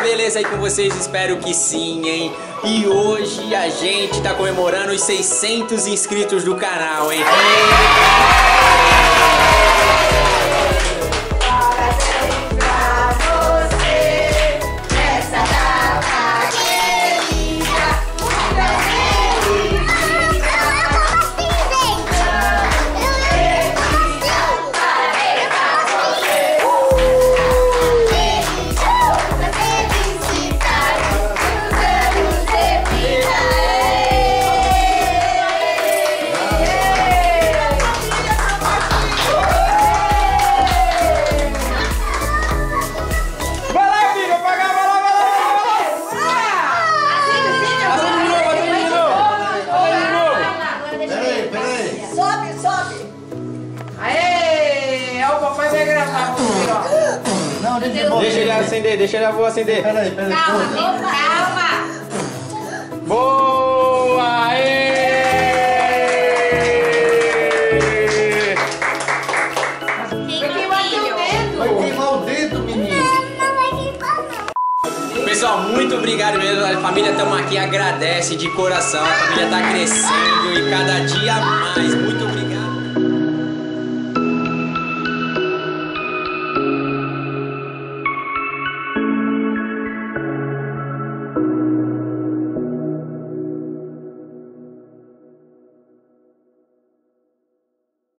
beleza aí com vocês? Espero que sim, hein? E hoje a gente tá comemorando os 600 inscritos do canal, hein? Sobe. Aê! Ó, o papai vai gravar com você, ó. Não, deixa eu Deixa ele acender, deixa ele avô acender. Peraí, peraí. Calma, calma. Boa! Aê! Dedo. Vai queimar o dedo, menino. Pessoal, muito obrigado mesmo. A família estamos aqui, agradece de coração. A família está crescendo e cada dia mais.